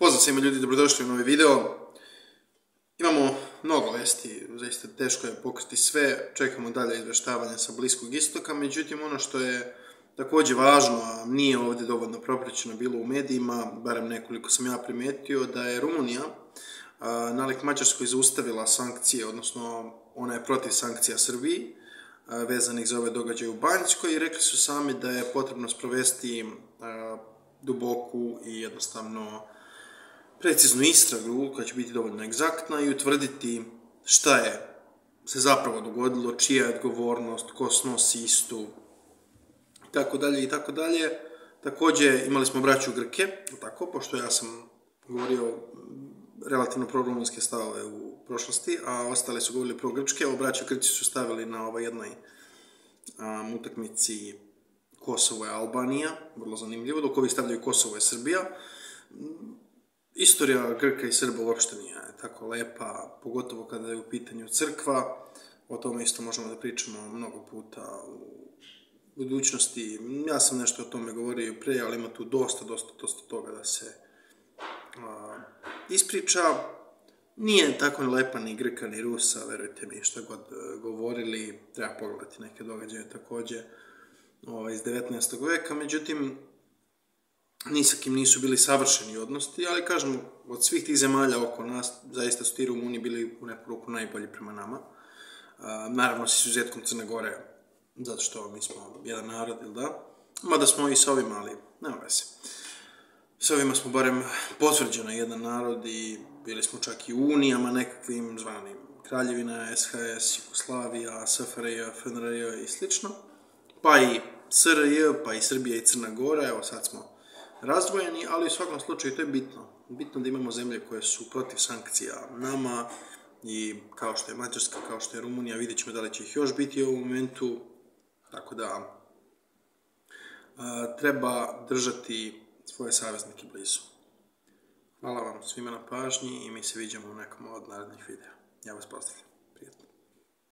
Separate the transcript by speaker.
Speaker 1: Pozdrav svima ljudi, dobrodošli u novi video. Imamo mnogo vesti, zaista teško je pokriti sve, čekamo dalje izveštavanje sa Bliskog istoka, međutim ono što je također važno, a nije ovdje dovoljno proprećeno bilo u medijima, barem nekoliko sam ja primetio, da je Rumunija nalik Mađarskoj zaustavila sankcije, odnosno ona je protiv sankcija Srbiji, vezanih za ove događaje u Banjskoj i rekli su sami da je potrebno sprovesti duboku i jednostavno preciznu istragu koja će biti dovoljno egzaktna i utvrditi šta je se zapravo dogodilo, čija je odgovornost, ko snosi istu i tako dalje i tako dalje. Također imali smo braću Grke, tako, pošto ja sam govorio relativno pro-rumunske stavove u prošlosti, a ostale su govorili pro-grčke, a braću Grci su stavili na ovoj jednoj um, utakmici Kosovo je Albanija, vrlo zanimljivo, dok ovi stavljaju Kosovo je Srbija. Istorija Grka i Srba uopšte nije tako lepa, pogotovo kada je u pitanju crkva. O tome isto možemo da pričamo mnogo puta u budućnosti. Ja sam nešto o tome govorio i pre, ali ima tu dosta, dosta, dosta toga da se a, ispriča. Nije tako lepa ni Grka ni Rusa, verujte mi, što god e, govorili. Treba pogledati neke događaje takođe ovaj, iz 19. veka, međutim, ni sa kim nisu bili savršeni odnosti, ali kažem, od svih tih zemalja oko nas, zaista su ti Rumuni bili u neku ruku najbolji prema nama. Naravno, s izuzetkom Crne Gore, zato što mi smo jedan narod, ili da? Mada smo i sa ovima, ali nema veze. S ovima smo barem potvrđeno jedan narod i bili smo čak i u unijama nekakvim zvanim Kraljevina, SHS, Jugoslavija, SFRJ, FNRJ i slično. Pa i SRJ, pa i Srbija i Crna Gora, evo sad smo razdvojeni, ali u svakom slučaju to je bitno. Bitno da imamo zemlje koje su protiv sankcija nama i kao što je Mađarska, kao što je Rumunija, vidjet ćemo da li će ih još biti u ovom momentu. Tako da treba držati svoje saveznike blizu. Hvala vam svima na pažnji i mi se vidimo u nekom od narednih videa. Ja vas pozdravljam.